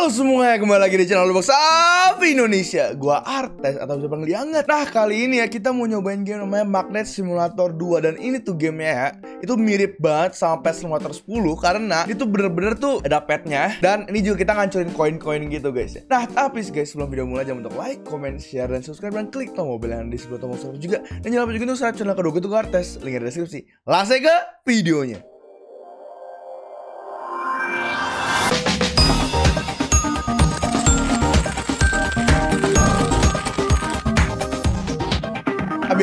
Halo semuanya, kembali lagi di channel Box Api Indonesia. Gua Artes atau bisa panggil Yangat Nah kali ini ya kita mau nyobain game namanya Magnet Simulator 2 Dan ini tuh gamenya ya Itu mirip banget sama PES Simulator 10 Karena itu bener-bener tuh ada petnya. Dan ini juga kita ngancurin koin-koin gitu guys ya. Nah tapi guys sebelum video mulai jangan lupa like, comment, share, dan subscribe Dan klik tombol bel yang di sebelah tombol subscribe juga. Dan jangan lupa juga untuk subscribe channel kedua gue tuh Artes. Link di deskripsi. Langsung ke videonya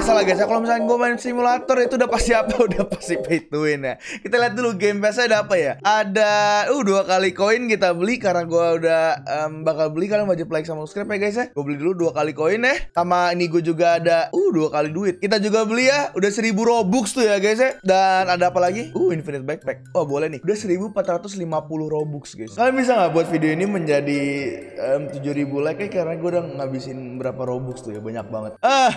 Ah, biasa lah guys. Ya kalau misalnya gue main simulator itu udah pasti apa? Udah pasti pay to win ya. Kita lihat dulu game pass ada apa ya? Ada uh dua kali koin kita beli karena gue udah um, bakal beli. Kalian wajib like sama subscribe ya guys ya. Gue beli dulu dua kali koin ya. Sama ini gue juga ada uh dua kali duit. Kita juga beli ya. Udah seribu robux tuh ya guys ya. Dan ada apa lagi? Uh infinite backpack. Oh boleh nih. Udah 1450 robux guys. Kalian bisa nggak buat video ini menjadi um, 7000 like ya karena gue udah ngabisin berapa robux tuh ya. Banyak banget. Ah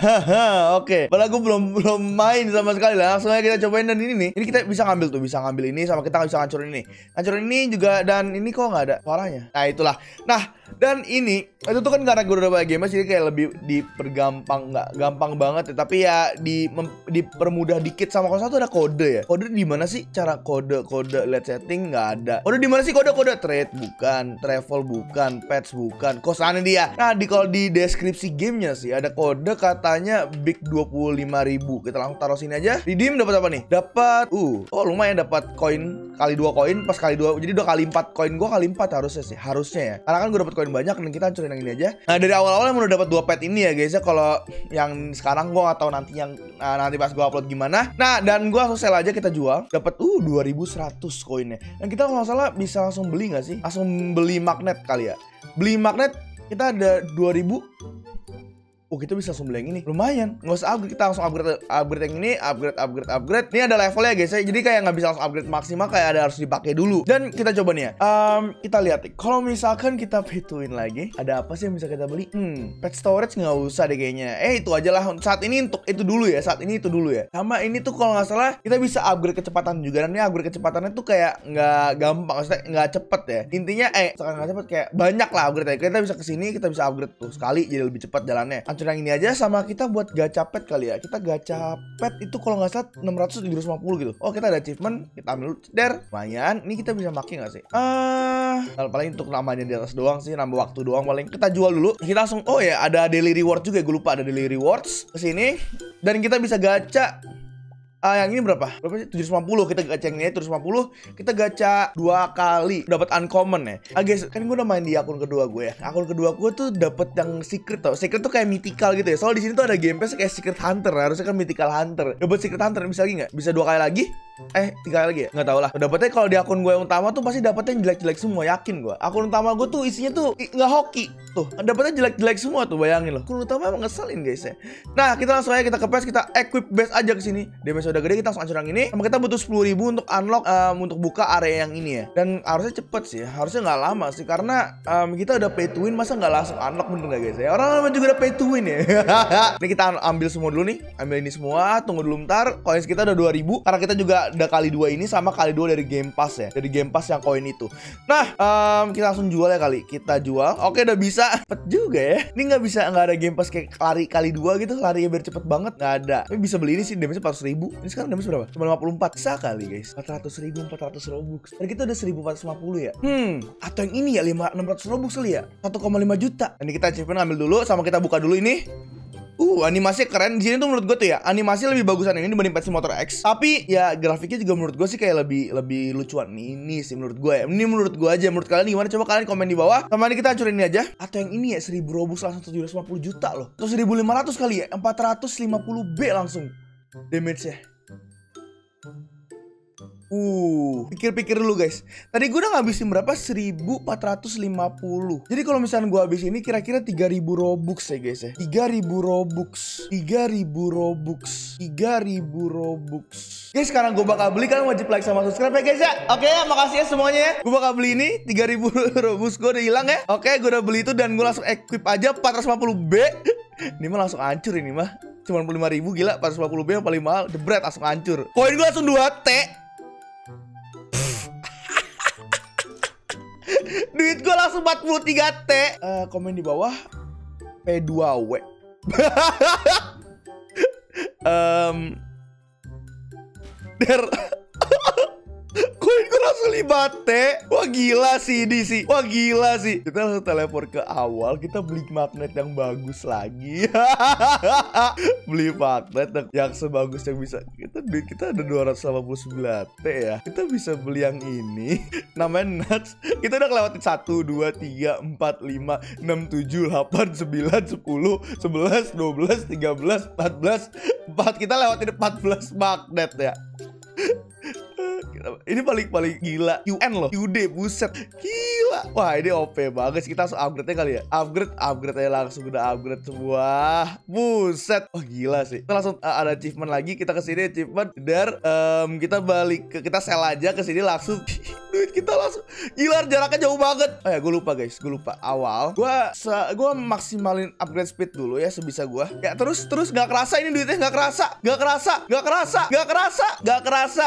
Oke, padahal gue belum belum main sama sekali lah. Langsung aja kita cobain dan ini nih. Ini kita bisa ngambil tuh, bisa ngambil ini sama kita bisa ngancurin ini. Ngancurin ini juga dan ini kok nggak ada suaranya. Nah itulah. Nah dan ini itu tuh kan karena gue udah banyak game jadi kayak lebih dipergampang nggak gampang banget ya. Tapi ya di mem, dipermudah dikit sama kalau satu ada kode ya. Kode di mana sih cara kode kode let setting nggak ada. Kode di mana sih kode kode trade bukan, travel bukan, pets bukan, kosannya dia. Nah di kalau di deskripsi gamenya sih ada kode katanya big 25.000 kita langsung taruh sini aja. Redeem dapat apa nih? Dapat uh oh lumayan dapat koin kali dua koin pas kali dua jadi dua kali empat. Koin gua kali empat harusnya sih harusnya ya. Karena kan gue dapat koin banyak dan kita hancurin yang ini aja. Nah dari awal-awal emang udah dapat dua pet ini ya guys ya. Kalau yang sekarang gua tahu nanti yang nah, nanti pas gua upload gimana. Nah dan gua langsung sell aja kita jual. Dapat uh 2100 koinnya. Dan kita kalau salah bisa langsung beli nggak sih? Langsung beli magnet kali ya. Beli magnet kita ada 2000 Oh kita bisa langsung beli yang ini Lumayan. Nggak usah upgrade Kita langsung upgrade Upgrade yang ini Upgrade Upgrade Upgrade. Ini ada levelnya guys ya. Jadi kayak nggak bisa langsung upgrade maksimal Kayak ada harus dipakai dulu. Dan kita coba nih ya. Um, Kita lihat Kalau misalkan kita win lagi Ada apa sih yang bisa kita beli? Hmm Pet storage nggak usah deh kayaknya. Eh itu aja lah. Saat ini untuk itu dulu ya. Saat ini itu dulu ya. Sama ini tuh kalau nggak salah Kita bisa upgrade kecepatan juga. Dan ini upgrade kecepatannya tuh kayak nggak gampang. Maksudnya nggak cepet ya. Intinya eh Sekarang nggak cepet Kayak banyak lah upgrade ya Kita bisa ke sini Kita bisa upgrade tuh Sekali jadi lebih cepat jalannya Hancur yang ini aja sama kita buat gacha pet kali ya. Kita gacha pet itu kalau nggak salah 600 750 gitu. Oh kita ada achievement kita ambil der lumayan. Ini kita bisa makin nggak sih? Ah uh, paling untuk namanya di atas doang sih nambah waktu doang paling. Kita jual dulu. Kita langsung oh ya ada daily reward juga. Gue lupa ada daily rewards. Ke sini. Dan kita bisa gacha Ah, yang ini berapa? Berapa sih? 750 kita gacha yang ini 750 kita gacha dua kali dapat uncommon ya. Ah guys, kan gue udah main di akun kedua gue ya. Akun kedua gue tuh dapat yang secret tau. Secret tuh kayak mythical gitu ya. Soal di sini tuh ada game pass kayak secret hunter. Harusnya kan mythical hunter. Dapat secret hunter bisa lagi nggak? Bisa dua kali lagi? Eh, tiga lagi ya? Nggak tahu lah. Dapetnya kalau di akun gue yang utama tuh pasti dapetnya jelek-jelek semua, yakin gue. Akun utama gue tuh isinya tuh nggak hoki. Tuh, dapetnya jelek-jelek semua tuh, bayangin loh. Akun utama emang ngeselin guys ya. Nah, kita langsung aja kita ke PS, kita equip base aja ke sini. Damage udah gede, kita langsung hancur yang ini. Sama kita butuh 10.000 untuk unlock um, untuk buka area yang ini ya. Dan harusnya cepet sih, harusnya nggak lama sih karena um, kita udah pay to win, masa nggak langsung unlock bener nggak guys ya? Orang lama juga udah pay to win ya. ini kita ambil semua dulu nih, ambil ini semua, tunggu dulu ntar. Coins kita udah 2000 karena kita juga udah kali dua ini sama kali dua dari Game Pass ya, dari Game Pass yang koin itu. Nah, um, kita langsung jual ya kali. Kita jual. Oke, udah bisa. Cepet juga ya. Ini nggak bisa nggak ada Game Pass kayak lari kali dua gitu, lari biar cepet banget nggak ada. Tapi bisa beli ini sih damage 400 ribu. Ini sekarang damage berapa? Cuma 54 bisa kali guys. 400 ribu 400 robux. Dan kita udah 1450 ya. Hmm, atau yang ini ya 5 600 robux kali ya. 1,5 juta. Ini kita achievement ambil dulu sama kita buka dulu ini. Uh, animasi keren. Di sini tuh menurut gue tuh ya, animasi lebih bagusan ini dibanding Pet Motor X. Tapi ya grafiknya juga menurut gue sih kayak lebih lebih lucuan. Ini sih menurut gue ya. Ini menurut gue aja. Menurut kalian gimana? Coba kalian komen di bawah. Sama ini kita hancurin ini aja. Atau yang ini ya 1000 robux langsung 750 juta loh. Atau 1500 kali ya. 450 B langsung damage-nya. Uh, pikir-pikir dulu guys. Tadi gue udah ngabisin berapa? 1450. Jadi kalau misalnya gue habis ini kira-kira 3000 Robux ya guys ya. 3000 Robux. 3000 Robux. 3000 Robux. Guys, sekarang gue bakal beli kalian wajib like sama subscribe ya guys ya. Oke, ya, makasih ya semuanya ya. Gue bakal beli ini 3000 Robux gue udah hilang ya. Oke, gue udah beli itu dan gue langsung equip aja 450B. ini mah langsung hancur ini mah. Cuma 55 ribu gila 450B yang paling mahal Jebret langsung hancur Koin gue langsung 2T Duit gue langsung 43 T. Uh, komen di bawah P2W. um, der Koin gue langsung 5 T Wah gila sih ini sih. Wah gila sih. Kita langsung teleport ke awal. Kita beli magnet yang bagus lagi. Beli magnet yang sebagus yang bisa. Kita kita ada 289 T ya. Kita bisa beli yang ini. Namanya nuts. Kita udah ngelewatin 1, 2, 3, 4, 5, 6, 7, 8, 9, 10, 11, 12, 13, 14 4 Kita lewatin 14 magnet ya ini paling paling gila. UN loh. UD buset. Gila. Wah ini OP banget sih. Kita langsung upgrade nya kali ya. Upgrade upgrade aja langsung. Udah upgrade semua. Buset. Wah gila sih. Kita langsung uh, ada achievement lagi. Kita ke sini achievement. Dar um, kita balik ke kita sell aja ke sini langsung kita langsung gila jaraknya jauh banget. Oh ya gue lupa guys. Gue lupa. Awal gue gue maksimalin upgrade speed dulu ya sebisa gue ya terus terus gak kerasa ini duitnya gak kerasa. Gak kerasa gak kerasa gak kerasa gak kerasa.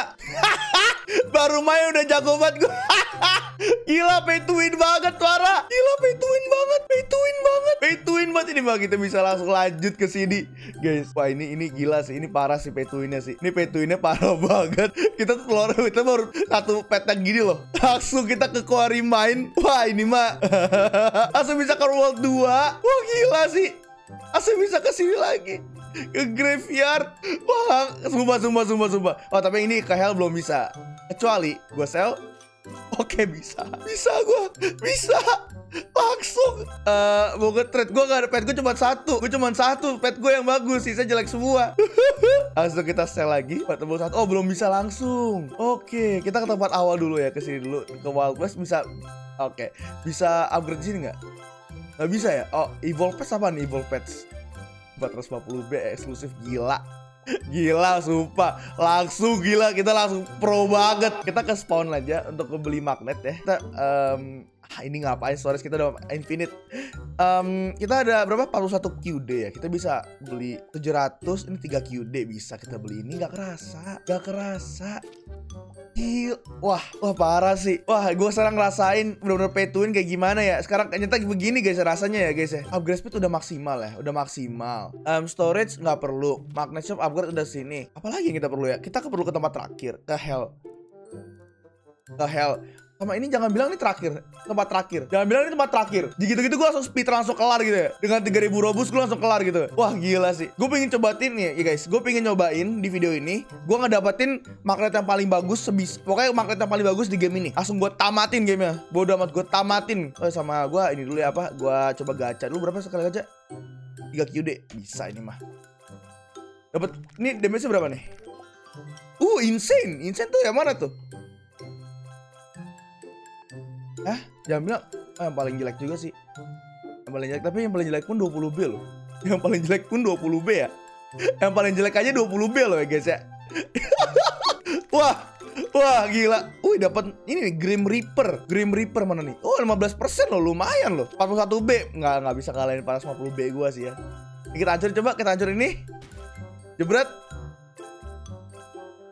Baru main udah jago banget gue. Gila pay to win banget suara. Gila pay banget ini bang kita bisa langsung lanjut ke sini. Guys, wah ini ini gila sih. Ini parah sih winnya sih. Ini winnya parah banget. Kita keluar kita baru satu pet yang gini loh. Langsung kita ke quarry mine. Wah, ini mah langsung bisa ke world 2. Wah, gila sih. Langsung bisa ke sini lagi ke graveyard. Wah, sumpah, sumpah, sumpah, sumpah. Oh, tapi ini ke hell belum bisa. Kecuali gue sell. Oke, bisa. Bisa gue. Bisa. Langsung. Uh, mau ke trade. Gue gak ada pet. Gue cuma satu. Gue cuma satu. Pet gue yang bagus. Sisa jelek semua. langsung kita sell lagi. Tembus satu. Oh, belum bisa langsung. Oke. Kita ke tempat awal dulu ya. Ke sini dulu. Ke Wild West bisa. Oke. Bisa upgrade sini nggak? Gak bisa ya? Oh, Evolve Pets apa nih Evolve Pets? 450B eksklusif gila Gila sumpah Langsung gila kita langsung pro banget Kita ke spawn aja untuk beli magnet ya Kita um, ini ngapain storage kita udah infinite um, Kita ada berapa? 41 QD ya Kita bisa beli 700 Ini 3 QD bisa kita beli Ini gak kerasa Gak kerasa Gil. Wah, wah parah sih. Wah, gue sekarang ngerasain bener-bener win kayak gimana ya. Sekarang ternyata begini guys rasanya ya guys ya. Upgrade speed udah maksimal ya, udah maksimal. Um, storage nggak perlu. Magnet shop upgrade udah sini. Apalagi yang kita perlu ya? Kita perlu ke tempat terakhir, ke hell. Ke hell. Sama ini jangan bilang ini terakhir Tempat terakhir. Jangan bilang ini tempat terakhir. Gitu-gitu gue langsung speed langsung kelar gitu ya. Dengan 3000 robus gue langsung kelar gitu. Wah gila sih. Gue pengen cobain nih ya guys. Gue pengen nyobain di video ini Gue ngedapetin magnet yang paling bagus sebis Pokoknya magnet yang paling bagus di game ini. Langsung gue tamatin gamenya. Bodoh amat gue tamatin. Oh sama gue ini dulu ya apa? Gue coba gacha. Dulu berapa sekali gacha? 3 QD Bisa ini mah. Dapat Ini damage berapa nih? Uh insane. Insane tuh yang mana tuh Hah? Jangan bilang ah, yang paling jelek juga sih. Yang paling jelek tapi yang paling jelek pun 20B loh. Yang paling jelek pun 20B ya. Yang paling jelek aja 20B loh ya guys ya. Wah, Wah gila Wih dapat ini nih Grim Reaper Grim Reaper mana nih Oh 15% loh lumayan loh 41B Nggak, nggak bisa kalahin 450B gua sih ya Kita hancurin coba Kita hancurin ini Jebret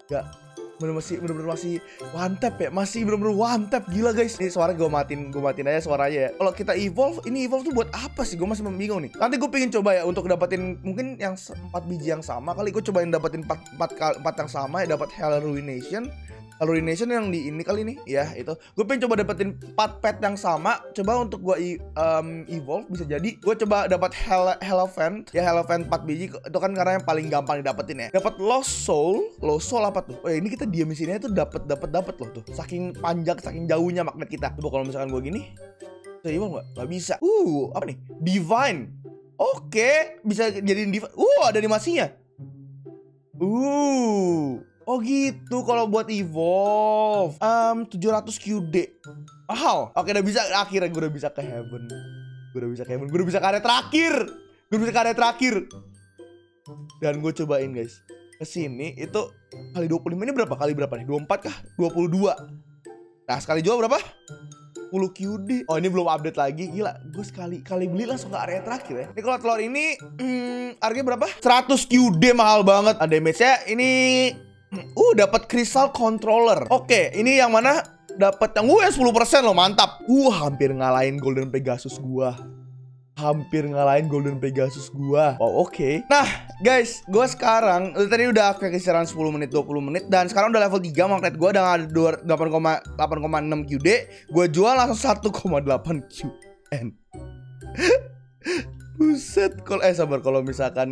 Gak bener masih bener-bener masih one tap ya. Masih bener-bener one tap. Gila guys. Ini suara gue matiin gue matiin aja suaranya ya. Kalau kita evolve ini evolve tuh buat apa sih? Gue masih bingung nih. Nanti gue pengen coba ya untuk dapetin mungkin yang empat biji yang sama kali. Gue cobain dapetin empat empat empat yang sama ya. Dapat Hell Ruination Ruination yang di ini kali ini ya itu. Gue pengen coba dapetin 4 pet yang sama. Coba untuk gue um, evolve bisa jadi. Gue coba dapat Hell Hellovent ya Hellovent 4 biji itu kan karena yang paling gampang didapetin ya. Dapat Lost Soul. Lost Soul apa tuh? Oh ya, ini kita diam di sini tuh dapat dapat dapat loh tuh. Saking panjang saking jauhnya magnet kita. Coba kalau misalkan gue gini. Bisa evolve nggak? Nggak bisa. Uh apa nih? Divine. Oke, bisa jadi divine. Uh, ada animasinya. Uh, Oh gitu. Kalau buat evolve um, 700 QD Mahal. Oke udah bisa. Akhirnya gue udah bisa ke heaven. Gue udah bisa ke heaven. Gue udah bisa ke area terakhir. Gue bisa ke area terakhir. Dan gue cobain guys. Ke sini itu Kali 25 ini berapa? Kali berapa nih? 24 kah? 22 Nah sekali jual berapa? 10 QD Oh ini belum update lagi. Gila Gue sekali Kali beli langsung ke area terakhir ya. Ini kalau telur ini hmm, Harganya berapa? 100 QD mahal banget. Ada damage nya Ini Uh, dapat crystal controller. Oke, ini yang mana? dapat yang gue 10% loh mantap. Uh hampir ngalahin Golden Pegasus gua. Hampir ngalahin Golden Pegasus gua. Oh oke. Okay. Nah guys, gua sekarang tadi udah kayak kisaran 10 menit 20 menit dan sekarang udah level 3 magnet gua udah ada 8,8,6 QD. Gua jual langsung 1,8 QN. Buset, kalau eh sabar kalau misalkan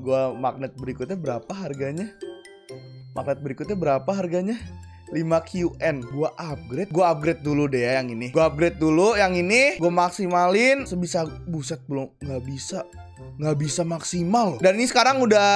gua magnet berikutnya berapa harganya? Magnet berikutnya berapa harganya? 5QN Gua upgrade Gua upgrade dulu deh ya yang ini. Gua upgrade dulu yang ini Gua maksimalin. Sebisa Buset belum nggak bisa nggak bisa maksimal. Dan ini sekarang udah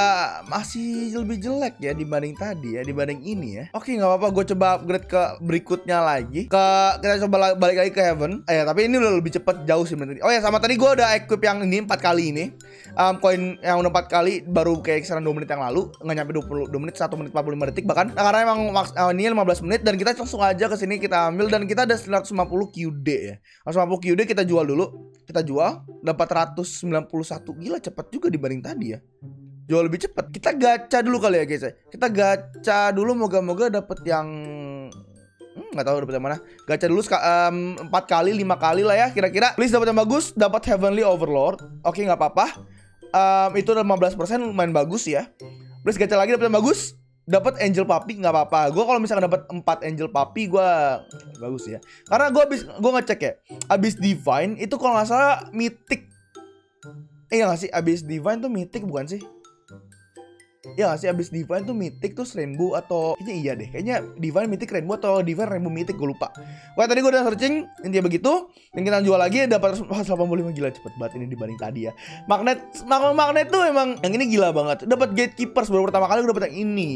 masih lebih jelek ya dibanding tadi ya dibanding ini ya. Oke nggak apa-apa gue coba upgrade ke berikutnya lagi. Ke kita coba balik lagi ke heaven. Eh ya, tapi ini udah lebih cepet jauh sih menurut oh ya sama tadi gue udah equip yang ini empat kali ini. Um, koin yang udah empat kali baru kayak kisaran 2 menit yang lalu. Nggak nyampe 20 2 menit 1 menit 45 detik bahkan. Nah, karena emang uh, ini 15 menit dan kita langsung aja ke sini kita ambil dan kita ada 150 QD ya. 150 QD kita jual dulu. Kita jual dapat 191 gila cepet juga dibanding tadi ya. Jual lebih cepet. Kita gacha dulu kali ya guys ya. Kita gacha dulu moga-moga dapat yang hmm, nggak hmm, tahu dapat yang mana. Gacha dulu empat um, kali lima kali lah ya kira-kira. Please dapat yang bagus dapat heavenly overlord. Oke nggak apa-apa. Um, itu udah 15% lumayan bagus ya. Please gacha lagi dapat yang bagus dapat angel puppy nggak apa-apa. Gue kalau misalkan dapat 4 angel puppy gue bagus ya. Karena gue habis gue ngecek ya. Abis divine itu kalau nggak salah mythic. Iya gak sih? Abis divine tuh mythic bukan sih? Ya gak sih abis Divine tuh Mythic tuh Rainbow atau Kayaknya iya deh Kayaknya Divine Mythic Rainbow atau Divine Rainbow Mythic gue lupa. Wah tadi gue udah searching Intinya begitu. Dan kita jual lagi dapat 185 gila cepet banget ini dibanding tadi ya. Magnet Magnet, magnet tuh emang Yang ini gila banget. Dapat Gatekeepers baru pertama kali gue dapet yang ini.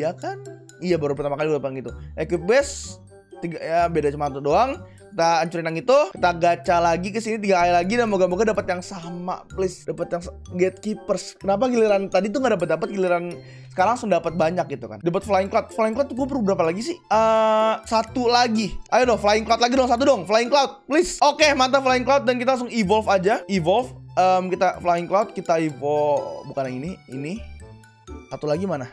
Iya kan? Iya baru pertama kali gue dapet gitu Equip base tiga ya beda cuma satu doang kita hancurin yang itu kita gacha lagi ke sini tiga kali lagi dan moga-moga dapat yang sama please. Dapat yang gatekeepers. Kenapa giliran tadi tuh nggak dapat dapat giliran sekarang langsung dapat banyak gitu kan? Dapat flying cloud. Flying cloud tuh gue perlu berapa lagi sih? Uh, satu lagi. Ayo dong flying cloud lagi dong satu dong. Flying cloud please. Oke okay, mantap flying cloud dan kita langsung evolve aja. Evolve um, kita flying cloud kita evolve. Bukan yang ini ini. Satu lagi mana?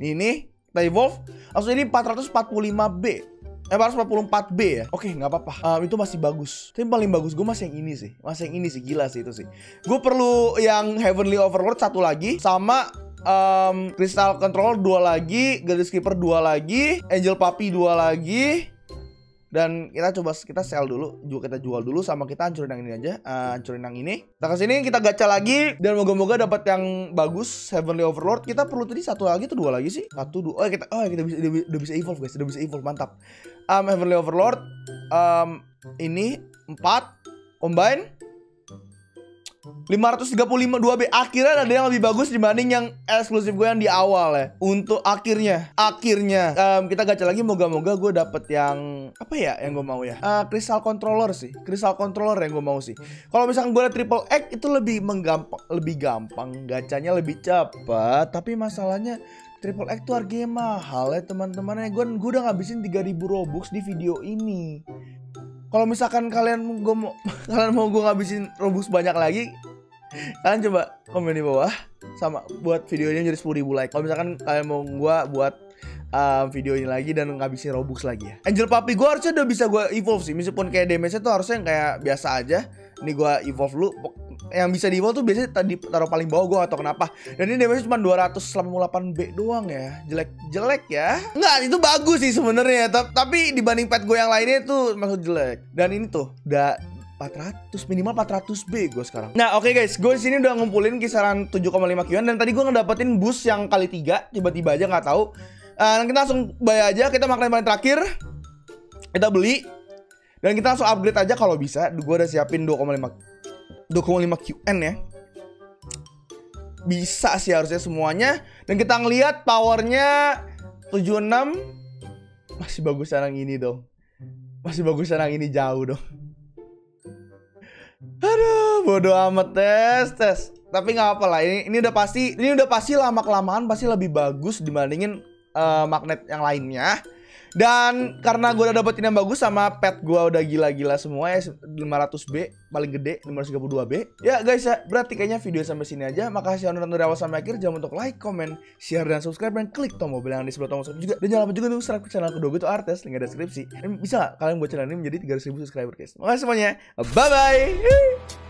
Ini kita evolve. Langsung ini 445B Eh 444B ya? Oke nggak apa-apa. Um, Itu masih bagus. Tapi paling bagus. Gue masih yang ini sih. Masih yang ini sih. Gila sih itu sih. Gue perlu yang Heavenly Overlord satu lagi Sama um, Crystal Control dua lagi Gadis Keeper dua lagi Angel Puppy dua lagi dan kita coba kita sell dulu juga kita jual dulu sama kita hancurin yang ini aja uh, hancurin yang ini. Kita ke sini kita gacha lagi dan moga-moga dapat yang bagus Heavenly Overlord. Kita perlu tadi satu lagi tuh dua lagi sih? Satu dua oh kita oh kita bisa udah, udah bisa evolve guys udah bisa evolve mantap. Um, Heavenly Overlord um, ini empat combine 535 2B akhirnya ada yang lebih bagus dibanding yang eksklusif gue yang di awal ya. Untuk akhirnya akhirnya. Um, kita gacha lagi moga-moga gue dapet yang apa ya yang gue mau ya? Uh, crystal controller sih. Crystal controller yang gue mau sih. Kalau misalkan gue ada triple X itu lebih menggampang lebih gampang gacanya lebih cepat tapi masalahnya Triple X tuh harganya mahal ya teman-teman. Ya gue gue udah ngabisin 3000 robux di video ini kalau misalkan kalian gue mau kalian mau gue ngabisin robux banyak lagi kalian coba komen di bawah sama buat videonya jadi sepuluh ribu like. Kalau misalkan kalian mau gue buat uh, video ini lagi dan ngabisin robux lagi ya. Angel Papi gue harusnya udah bisa gue evolve sih. Meskipun kayak damage-nya tuh harusnya yang kayak biasa aja. Ini gue evolve dulu yang bisa di evolve tuh biasanya tadi taruh paling bawah gue atau kenapa dan ini damage cuma 288 B doang ya jelek jelek ya nggak itu bagus sih sebenarnya tapi dibanding pet gue yang lainnya tuh maksud jelek dan ini tuh udah 400 minimal 400 B gue sekarang. Nah oke okay guys, gue di sini udah ngumpulin kisaran 7,5 kian dan tadi gue ngedapetin boost yang kali tiga tiba-tiba aja nggak tahu. Uh, kita langsung bayar aja, kita makan paling terakhir, kita beli dan kita langsung upgrade aja kalau bisa. Gue udah siapin 2,5 2,5 QN ya. Bisa sih harusnya semuanya. Dan kita ngelihat powernya 76 masih bagus yang ini dong. Masih bagus yang ini jauh dong. Aduh, bodoh amat tes tes. Tapi nggak apa lah. Ini, ini udah pasti, ini udah pasti lama kelamaan pasti lebih bagus dibandingin uh, magnet yang lainnya. Dan karena gue udah dapetin yang bagus sama pet gue udah gila-gila semua ya 500B paling gede 532B. Ya guys ya, berarti kayaknya video sampai sini aja. Makasih udah nonton dari awal sampai akhir. Jangan untuk like, comment, share dan subscribe dan klik tombol bel yang di sebelah tombol subscribe juga. Dan jangan lupa juga untuk subscribe channel kedua itu artis link deskripsi. Dan bisa gak kalian buat channel ini menjadi 3000 subscriber guys. Makasih semuanya. Bye bye.